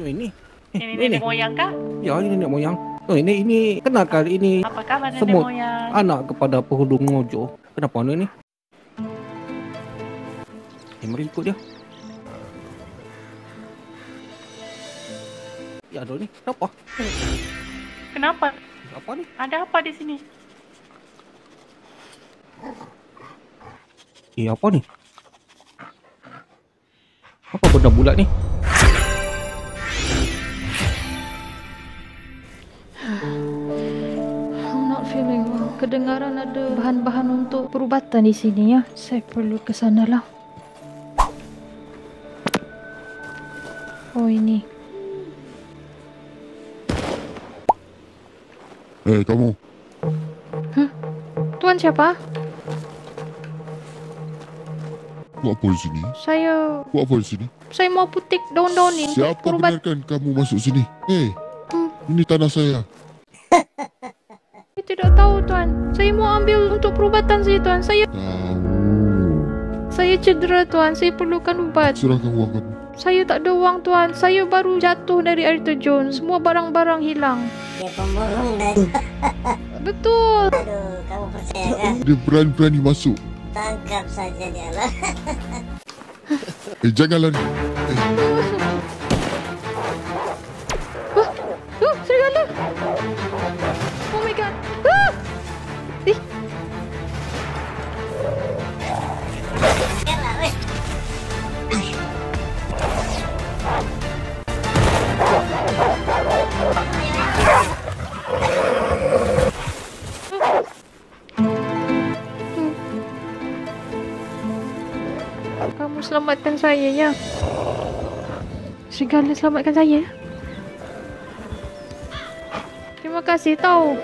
Ini. nenek moyang kah? Ya, ini nenek moyang. Oh, ini ini kenalkan ini Apa kabar nenek Semut. moyang? anak kepada penghulu Ngojo. Kenapa ni ni? Eh, mari ikut dia. Ya, ada ni. Kenapa? Kenapa? Apa ni? Ada apa di sini? Eh, apa ni? Apa benda bulat ni? Kedengaran ada bahan-bahan untuk perubatan di sini ya. Saya perlu ke sana lah. Oh ini. Eh, kamu. Tuan siapa? Buat apa di sini? Saya Buat apa di sini? saya mau putik daun-daun ini Siapa benarkan kamu masuk sini? Eh, Hmm. ini tanah saya. Tahu tuan. Saya mau ambil untuk perubatan saya tuan. Saya saya cedera tuan. Saya perlukan ubat. Serahkan uang kamu. Saya tak ada wang tuan. Saya baru jatuh dari air terjun. Semua barang-barang hilang. Dia pembohong dan Betul. aduh kamu percaya kan? Dia berani-berani masuk. Tangkap saja dia lah. Eh, jangan lari. Eh, kamu selamatkan saya ya. Serigala selamatkan saya. Terima kasih tau.